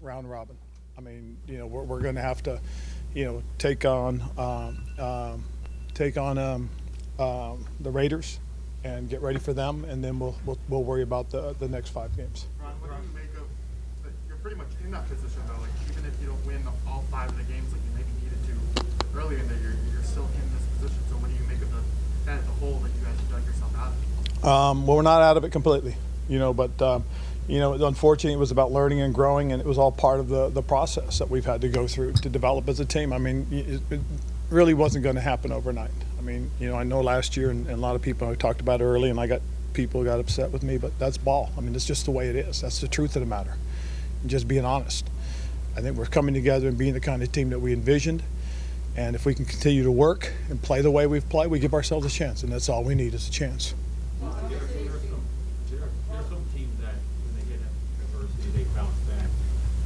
round robin. I mean, you know, we're, we're going to have to, you know, take on um, um, take on um, um, the Raiders and get ready for them, and then we'll we'll, we'll worry about the the next five games. Ron, what do you make of, that you're pretty much in that position though, like even if you don't win all five of the games like you maybe needed to earlier in the year, you're still in this position. So what do you make of the, that as a whole that you guys dug yourself out of? Um, well, we're not out of it completely, you know, but um, you know, unfortunately, it was about learning and growing, and it was all part of the the process that we've had to go through to develop as a team. I mean, it, it really wasn't going to happen overnight. I mean, you know, I know last year, and, and a lot of people I talked about it early, and I got people got upset with me, but that's ball. I mean, it's just the way it is. That's the truth of the matter. And just being honest. I think we're coming together and being the kind of team that we envisioned. And if we can continue to work and play the way we've played, we give ourselves a chance, and that's all we need is a chance. There, there are some, there are, there are some teams that when they hit adversity, they bounce back.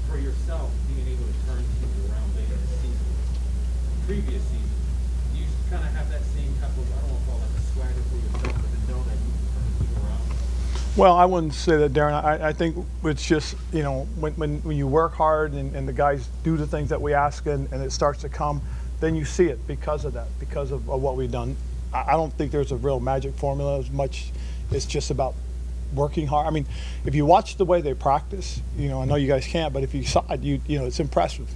For yourself, being able to turn teams around late in the season, previous season, do you kind of have that same type of, I don't want to call it like a swagger for yourself, but to know that you can turn the team around? Well, I wouldn't say that, Darren. I, I think it's just, you know, when, when, when you work hard and, and the guys do the things that we ask and, and it starts to come, then you see it because of that, because of, of what we've done. I, I don't think there's a real magic formula as much. It's just about working hard. I mean, if you watch the way they practice, you know, I know you guys can't, but if you saw it, you, you know, it's impressive.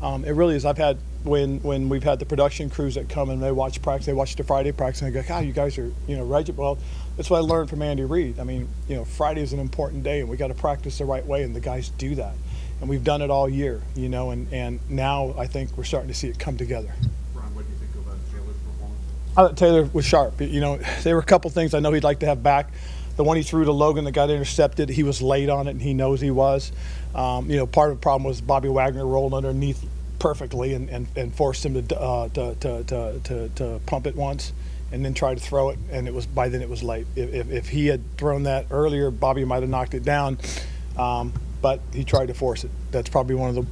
Um, it really is. I've had when when we've had the production crews that come and they watch practice, they watch the Friday practice, and they go, "God, you guys are you know right." Well, that's what I learned from Andy Reid. I mean, you know, Friday is an important day, and we got to practice the right way, and the guys do that, and we've done it all year, you know, and and now I think we're starting to see it come together. Ron, what do you think about Taylor's performance? I thought Taylor was sharp. You know, there were a couple things I know he'd like to have back. The one he threw to Logan that got intercepted, he was late on it, and he knows he was. Um, you know, part of the problem was Bobby Wagner rolled underneath perfectly and, and, and forced him to, uh, to, to, to, to, to pump it once and then try to throw it, and it was by then it was late. If, if, if he had thrown that earlier, Bobby might have knocked it down, um, but he tried to force it. That's probably one of the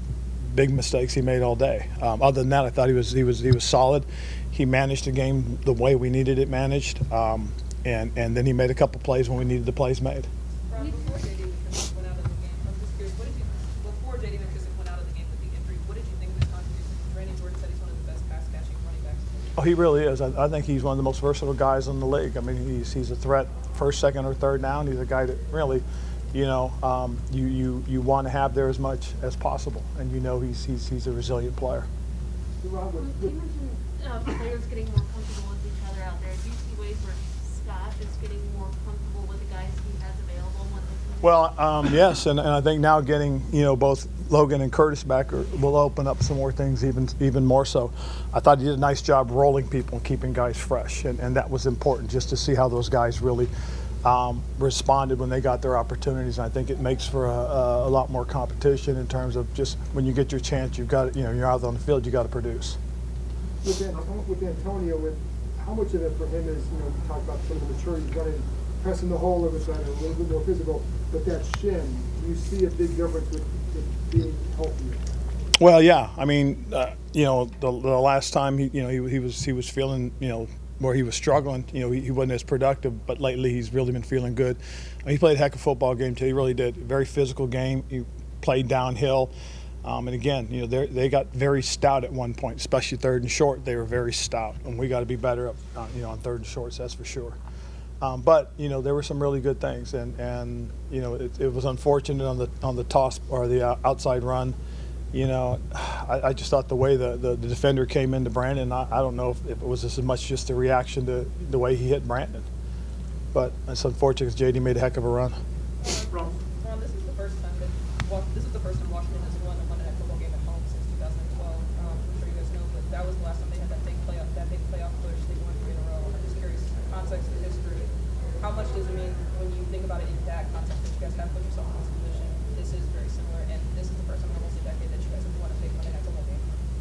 big mistakes he made all day. Um, other than that, I thought he was he was he was solid. He managed the game the way we needed it managed, um, and and then he made a couple plays when we needed the plays made. Ron, before J.D. McKissic went out of the game, I'm just curious, what did you, before J.D. McKissic went out of the game with the injury, what did you think of his contributions? Randy Jordan said he's one of the best pass catching running backs. in the league. Oh, he really is. I, I think he's one of the most versatile guys in the league. I mean, he's he's a threat first, second, or third down. He's a guy that really, you know, um, you you you want to have there as much as possible, and you know he's he's he's a resilient player. You with- with- mentioned uh, players getting more comfortable with each other out there. Do you see ways where Scott is getting more comfortable with the guys he has available and what Well, um, yes, and, and I think now getting you know both Logan and Curtis back are, will open up some more things even even more so. I thought he did a nice job rolling people and keeping guys fresh, and, and that was important just to see how those guys really um, responded when they got their opportunities. And I think it makes for a, a, a lot more competition in terms of just when you get your chance, you've got you know you're out on the field, you got to produce. with, An- with Antonio, with how much of it for him is, you know, we talked about some of the maturity, running, pressing the hole a little a little bit more physical, but that shin, you see a big difference with, with being healthier? Well, yeah. I mean, uh, you know, the, the last time he, you know, he, he was he was feeling, you know, where he was struggling. You know, he, he wasn't as productive, but lately he's really been feeling good. I mean, he played a heck of a football game too. He really did. Very physical game. He played downhill. Um, and again, you know, they got very stout at one point, especially third and short. They were very stout, and we got to be better up, uh, you know, on third and shorts. That's for sure. Um, but you know, there were some really good things, and and you know, it, it was unfortunate on the on the toss or the uh, outside run. You know, I, I just thought the way the, the, the defender came into Brandon, I, I don't know if, if it was as much just a reaction to the way he hit Brandon. But it's unfortunate because JD made a heck of a run. Ron, Ron, this is the first time that, this is the first time Washington has won a Monday Night Football game at home since 2012. Um, I'm sure you guys know, but that was the last time they had that big playoff, that big playoff push. They won three in a row. I'm just curious, context of history, how much does it mean when you think about it in that context that you guys have put yourself in this position? This is very similar, and this is the first time in almost a decade that you guys have won a big Monday game.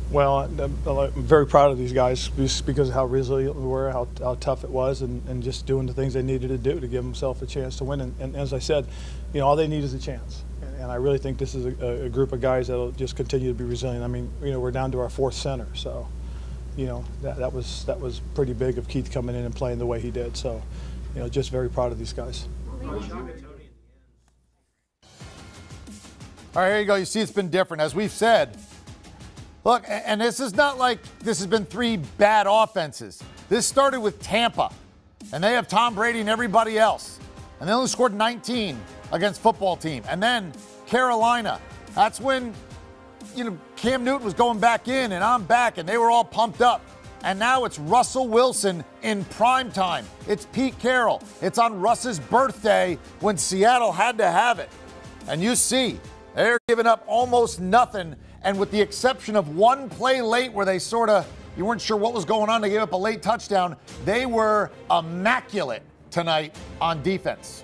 Well, I'm I'm very proud of these guys just because of how resilient we were, how, how tough it was, and, and just doing the things they needed to do to give themselves a chance to win. And, and as I said, you know, all they need is a chance. And, and I really think this is a, a group of guys that'll just continue to be resilient. I mean, you know, we're down to our fourth center, so you know that, that was that was pretty big of Keith coming in and playing the way he did. So, you know, just very proud of these guys. All right, here you go. You see, it's been different. As we've said, look, and this is not like this has been three bad offenses. This started with Tampa, and they have Tom Brady and everybody else. And they only scored 19 against football team. And then Carolina. That's when, you know, Cam Newton was going back in, and I'm back, and they were all pumped up. And now it's Russell Wilson in prime time. It's Pete Carroll. It's on Russ's birthday when Seattle had to have it. And you see, they're giving up almost nothing. And with the exception of one play late where they sort of, you weren't sure what was going on, they gave up a late touchdown. They were immaculate tonight on defense.